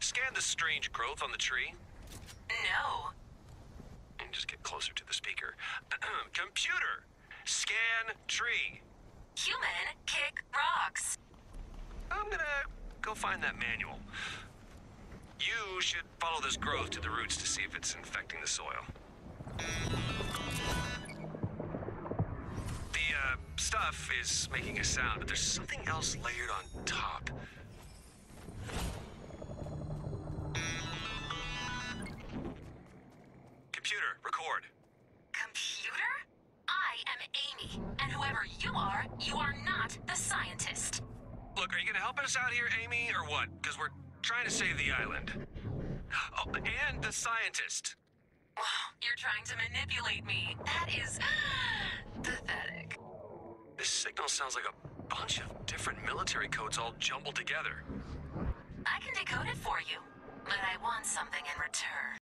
scan the strange growth on the tree. No. And just get closer to the speaker. Computer, scan tree. Human kick rocks. I'm gonna go find that manual. You should follow this growth to the roots to see if it's infecting the soil. The uh, stuff is making a sound, but there's something else layered on top. Record. Computer? I am Amy, and whoever you are, you are not the scientist. Look, are you gonna help us out here, Amy, or what? Because we're trying to save the island. Oh, and the scientist. You're trying to manipulate me. That is pathetic. This signal sounds like a bunch of different military codes all jumbled together. I can decode it for you, but I want something in return.